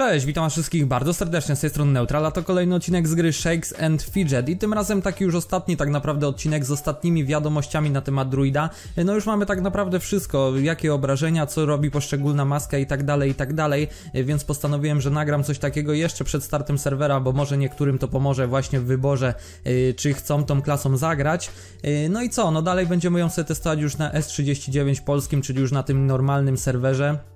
Cześć, witam wszystkich bardzo serdecznie z tej strony Neutral, a to kolejny odcinek z gry Shakes and Fidget. I tym razem taki już ostatni tak naprawdę odcinek z ostatnimi wiadomościami na temat druida. No już mamy tak naprawdę wszystko, jakie obrażenia, co robi poszczególna maska i tak dalej, i tak dalej, więc postanowiłem, że nagram coś takiego jeszcze przed startem serwera, bo może niektórym to pomoże właśnie w wyborze, y, czy chcą tą klasą zagrać. Y, no i co, no dalej będziemy ją sobie testować już na S39 polskim, czyli już na tym normalnym serwerze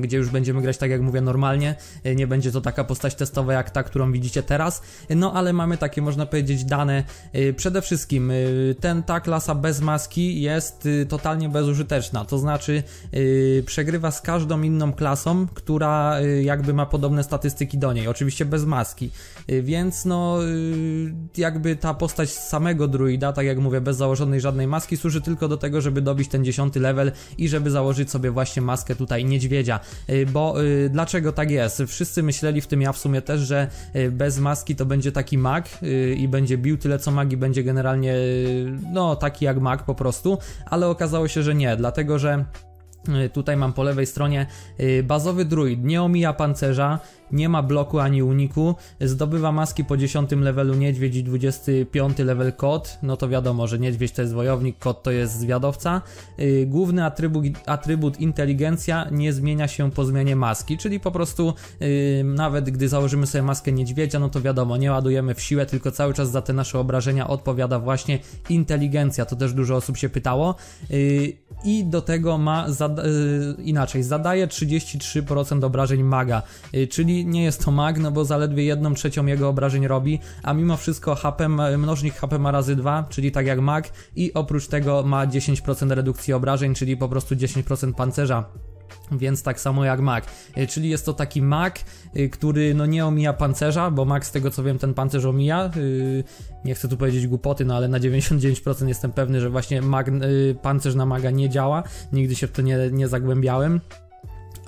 gdzie już będziemy grać tak jak mówię normalnie, nie będzie to taka postać testowa jak ta, którą widzicie teraz, no ale mamy takie można powiedzieć dane, y, przede wszystkim ten, ta klasa bez maski jest totalnie bezużyteczna, to znaczy przegrywa z każdą inną klasą, która jakby ma podobne statystyki do niej, oczywiście bez maski, więc no jakby ta postać samego druida, tak jak mówię, bez założonej żadnej maski, służy tylko do tego, żeby dobić ten dziesiąty level i żeby założyć sobie właśnie maskę tutaj niedźwiedzia Y, bo y, dlaczego tak jest? Wszyscy myśleli, w tym ja w sumie też, że y, bez maski to będzie taki mag i będzie bił tyle co mag i będzie generalnie no taki jak mag po prostu, ale okazało się, że nie, dlatego że Tutaj mam po lewej stronie bazowy druid, nie omija pancerza, nie ma bloku ani uniku, zdobywa maski po 10 levelu niedźwiedź i 25 level kot, no to wiadomo, że niedźwiedź to jest wojownik, kot to jest zwiadowca. Yy, główny atrybut, atrybut inteligencja nie zmienia się po zmianie maski, czyli po prostu nawet gdy założymy sobie maskę niedźwiedzia, no to wiadomo, nie ładujemy w siłę, tylko cały czas za te nasze obrażenia odpowiada właśnie inteligencja, to też dużo osób się pytało. I do tego ma, zada yy, inaczej, zadaje 33% obrażeń maga, yy, czyli nie jest to mag, no bo zaledwie jedną trzecią jego obrażeń robi, a mimo wszystko HP, mnożnik HP ma razy 2, czyli tak jak mag i oprócz tego ma 10% redukcji obrażeń, czyli po prostu 10% pancerza więc tak samo jak Mac. E, czyli jest to taki Mac, e, który no nie omija pancerza, bo Mac z tego co wiem ten pancerz omija. E, nie chcę tu powiedzieć głupoty, no ale na 99% jestem pewny, że właśnie mag, pancerz na maga nie działa. Nigdy się w to nie, nie zagłębiałem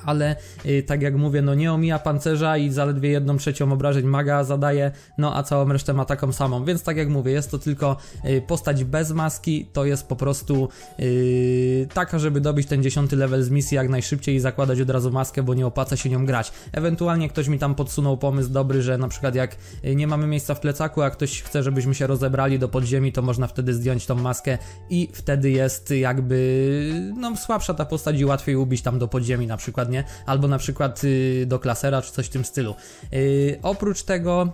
ale y, tak jak mówię, no nie omija pancerza i zaledwie jedną trzecią obrażeń maga zadaje, no a całą resztę ma taką samą, więc tak jak mówię, jest to tylko y, postać bez maski, to jest po prostu yy, taka, żeby dobić ten dziesiąty level z misji jak najszybciej i zakładać od razu maskę, bo nie opłaca się nią grać. Ewentualnie ktoś mi tam podsunął pomysł dobry, że na przykład jak y, nie mamy miejsca w plecaku, a ktoś chce, żebyśmy się rozebrali do podziemi, to można wtedy zdjąć tą maskę i wtedy jest jakby no słabsza ta postać i łatwiej ubić tam do podziemi na przykład, Albo na przykład y, do klasera, czy coś w tym stylu. Y, oprócz tego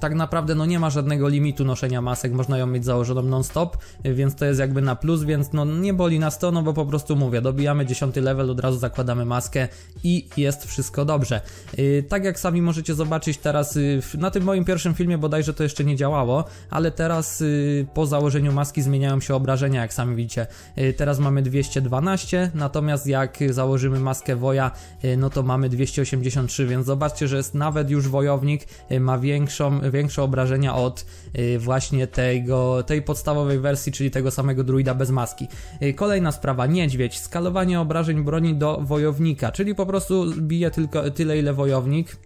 tak naprawdę no nie ma żadnego limitu noszenia masek, można ją mieć założoną non-stop, więc to jest jakby na plus, więc no nie boli nas to, no bo po prostu mówię, dobijamy 10 level, od razu zakładamy maskę i jest wszystko dobrze. Yy, tak jak sami możecie zobaczyć teraz, yy, na tym moim pierwszym filmie bodajże to jeszcze nie działało, ale teraz yy, po założeniu maski zmieniają się obrażenia, jak sami widzicie. Y, teraz mamy 212, natomiast jak założymy maskę woja, y, no to mamy 283, więc zobaczcie, że jest nawet już wojownik, y, ma większy większą, większe obrażenia od y, właśnie tego, tej podstawowej wersji, czyli tego samego druida bez maski. Y, kolejna sprawa, niedźwiedź. Skalowanie obrażeń broni do wojownika, czyli po prostu bije tylko tyle, ile wojownik.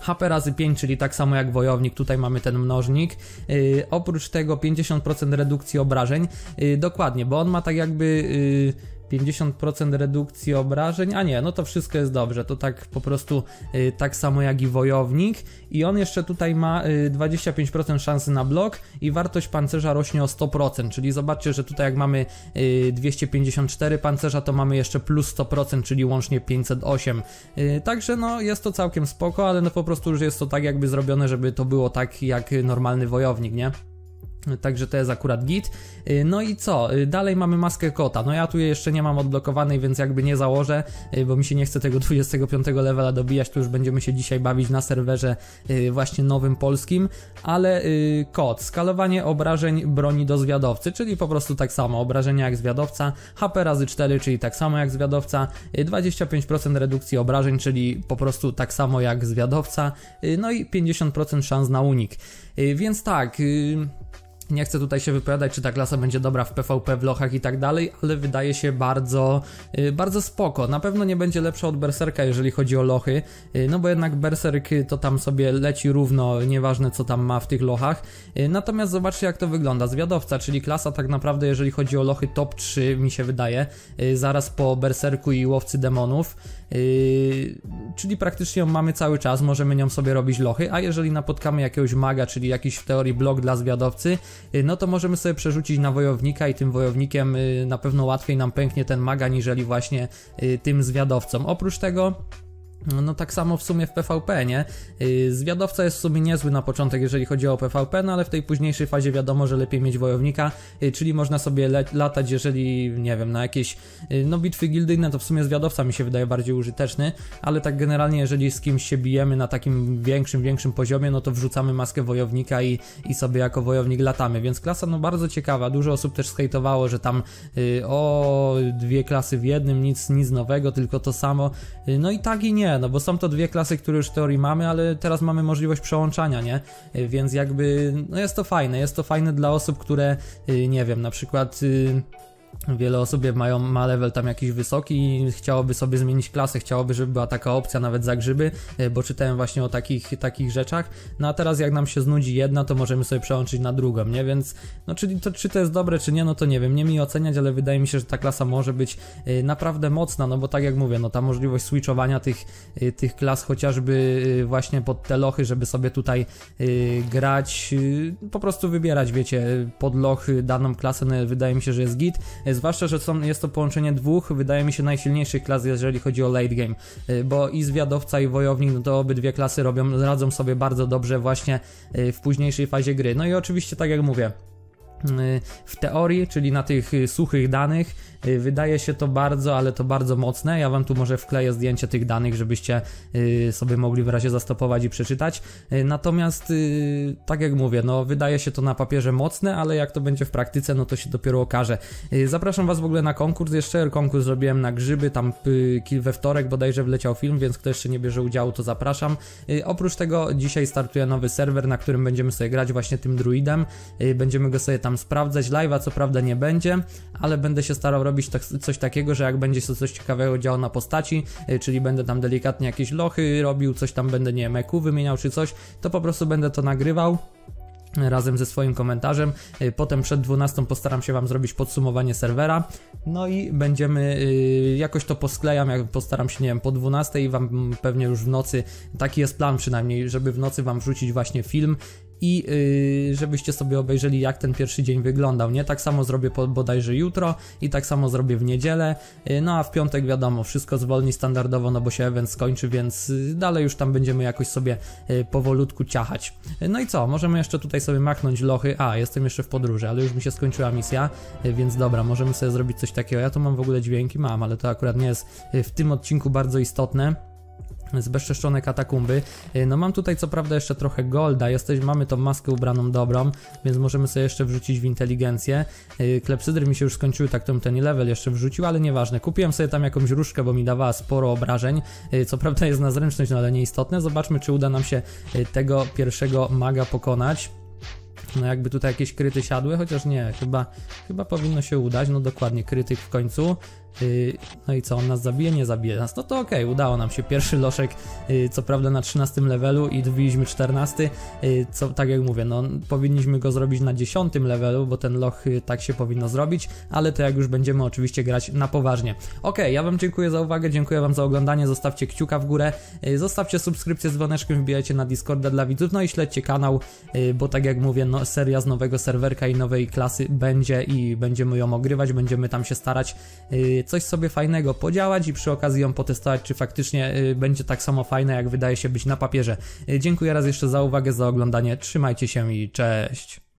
HP y, razy 5, czyli tak samo jak wojownik, tutaj mamy ten mnożnik. Yy, oprócz tego 50% redukcji obrażeń. Yy, dokładnie, bo on ma tak jakby. Yy, 50% redukcji obrażeń, a nie, no to wszystko jest dobrze, to tak po prostu y, tak samo jak i wojownik. I on jeszcze tutaj ma y, 25% szansy na blok i wartość pancerza rośnie o 100%, czyli zobaczcie, że tutaj jak mamy y, 254 pancerza, to mamy jeszcze plus 100%, czyli łącznie 508, y, także no jest to całkiem spoko, ale no po prostu już jest to tak jakby zrobione, żeby to było tak jak normalny wojownik, nie? Także to jest akurat git. Y, no i co? Y, dalej mamy maskę kota. No ja tu jeszcze nie mam odblokowanej, więc jakby nie założę, y, bo mi się nie chce tego 25 levela dobijać, tu już będziemy się dzisiaj bawić na serwerze właśnie nowym polskim, ale kot, skalowanie obrażeń broni do zwiadowcy, czyli po prostu tak samo, obrażenia jak zwiadowca, HP razy 4, czyli tak samo jak zwiadowca, 25% redukcji obrażeń, czyli po prostu tak samo jak zwiadowca, no i 50% szans na unik. Więc tak, nie chcę tutaj się wypowiadać, czy ta klasa będzie dobra w PvP, w lochach i tak dalej, ale wydaje się bardzo, y, bardzo spoko. Na pewno nie będzie lepsza od Berserka, jeżeli chodzi o lochy, y, no bo jednak Berserk to tam sobie leci równo, nieważne co tam ma w tych lochach. Y, natomiast zobaczcie jak to wygląda. Zwiadowca, czyli klasa tak naprawdę, jeżeli chodzi o lochy top 3, mi się wydaje, zaraz po Berserku i Łowcy Demonów. Czyli praktycznie ją mamy cały czas, możemy nią sobie robić lochy, a jeżeli napotkamy jakiegoś maga, czyli jakiś w teorii blok dla zwiadowcy, no to możemy sobie przerzucić na wojownika i tym wojownikiem yy, na pewno łatwiej nam pęknie ten maga, niżeli właśnie yy, tym zwiadowcą. Oprócz tego no, tak samo w sumie w PvP, nie? Yy, zwiadowca jest w sumie niezły na początek, jeżeli chodzi o PvP, no ale w tej późniejszej fazie wiadomo, że lepiej mieć wojownika, yy, czyli można sobie latać, jeżeli, nie wiem, na jakieś, yy, no bitwy gildyjne, to w sumie zwiadowca mi się wydaje bardziej użyteczny, ale tak generalnie, jeżeli z kimś się bijemy na takim większym, większym poziomie, no to wrzucamy maskę wojownika i, i sobie jako wojownik latamy, więc klasa no bardzo ciekawa, dużo osób też skejtowało, że tam o, dwie klasy w jednym, nic, nic nowego, tylko to samo, no i tak i nie, no bo są to dwie klasy, które już w teorii mamy, ale teraz mamy możliwość przełączania, nie? Więc jakby, no jest to fajne, jest to fajne dla osób, które, y, nie wiem, na przykład y, Wiele osób mają, ma level tam jakiś wysoki i chciałoby sobie zmienić klasę, chciałoby, żeby była taka opcja nawet za grzyby, e, bo czytałem właśnie o takich, takich rzeczach. No a teraz jak nam się znudzi jedna, to możemy sobie przełączyć na drugą, nie? Więc, no czyli to, czy to jest dobre, czy nie, no to nie wiem, nie mi oceniać, ale wydaje mi się, że ta klasa może być e, naprawdę mocna, no bo tak jak mówię, no ta możliwość switchowania tych, e, tych klas chociażby właśnie pod te lochy, żeby sobie tutaj grać, po prostu wybierać, wiecie, pod lochy daną klasę, no wydaje mi się, że jest git Zwłaszcza, że są, jest to połączenie dwóch, wydaje mi się, najsilniejszych klas, jeżeli chodzi o late game. Y, bo i zwiadowca, i wojownik, no to obydwie klasy robią, radzą sobie bardzo dobrze właśnie y, w późniejszej fazie gry. No i oczywiście, tak jak mówię, w teorii, czyli na tych suchych danych, Y, wydaje się to bardzo, ale to bardzo mocne. Ja wam tu może wkleję zdjęcie tych danych, żebyście y, sobie mogli w razie zastopować i przeczytać. Y, natomiast, tak jak mówię, no wydaje się to na papierze mocne, ale jak to będzie w praktyce, no to się dopiero okaże. Zapraszam was w ogóle na konkurs jeszcze. Konkurs zrobiłem na grzyby, tam we wtorek bodajże wleciał film, więc kto jeszcze nie bierze udziału, to zapraszam. Oprócz tego dzisiaj startuje nowy serwer, na którym będziemy sobie grać właśnie tym druidem. Będziemy go sobie tam sprawdzać. Live'a co prawda nie będzie, ale będę się starał robić tak, coś takiego, że jak będzie się coś ciekawego działo na postaci, y, czyli będę tam delikatnie jakieś lochy robił, coś tam będę, nie wiem, EQ wymieniał czy coś, to po prostu będę to nagrywał razem ze swoim komentarzem. Y, potem przed 12 postaram się Wam zrobić podsumowanie serwera. No i będziemy y, jakoś to posklejam, jak postaram się, nie wiem, po 12 i Wam pewnie już w nocy, taki jest plan przynajmniej, żeby w nocy Wam wrzucić właśnie film i yy, żebyście sobie obejrzeli jak ten pierwszy dzień wyglądał, nie? Tak samo zrobię po, bodajże jutro i tak samo zrobię w niedzielę, yy, no a w piątek wiadomo, wszystko zwolni standardowo, no bo się event skończy, więc yy, dalej już tam będziemy jakoś sobie yy, powolutku ciachać. Yy, no i co, możemy jeszcze tutaj sobie machnąć lochy, a jestem jeszcze w podróży, ale już mi się skończyła misja, yy, więc dobra, możemy sobie zrobić coś takiego, ja tu mam w ogóle dźwięki, mam, ale to akurat nie jest w tym odcinku bardzo istotne zbezczeszczone katakumby. Y, no mam tutaj co prawda jeszcze trochę golda, jesteś, mamy tą maskę ubraną dobrą, więc możemy sobie jeszcze wrzucić w inteligencję. Y, klepsydry mi się już skończyły, tak to ten level jeszcze wrzucił, ale nieważne. Kupiłem sobie tam jakąś różkę, bo mi dawała sporo obrażeń. Y, co prawda jest na zręczność, no ale nieistotne. Zobaczmy, czy uda nam się tego pierwszego maga pokonać. No jakby tutaj jakieś kryty siadły, chociaż nie, chyba, chyba powinno się udać, no dokładnie, krytyk w końcu. Y, no i co, on nas zabije? Nie zabije nas. No to okej, okay, udało nam się. Pierwszy loszek, y, co prawda na 13 levelu i wbiliśmy 14, y, co tak jak mówię, no powinniśmy go zrobić na 10 levelu, bo ten loch tak się powinno zrobić, ale to jak już będziemy oczywiście grać na poważnie. Ok, ja wam dziękuję za uwagę, dziękuję wam za oglądanie, zostawcie kciuka w górę, zostawcie subskrypcję z dzwoneczkiem, wbijajcie na Discorda dla widzów, no i śledźcie kanał, bo tak jak mówię, no, seria z nowego serwerka i nowej klasy będzie i będziemy ją ogrywać, będziemy tam się starać coś sobie fajnego podziałać i przy okazji ją potestować, czy faktycznie y, będzie tak samo fajne, jak wydaje się być na papierze. Y, dziękuję raz jeszcze za uwagę, za oglądanie, trzymajcie się i cześć!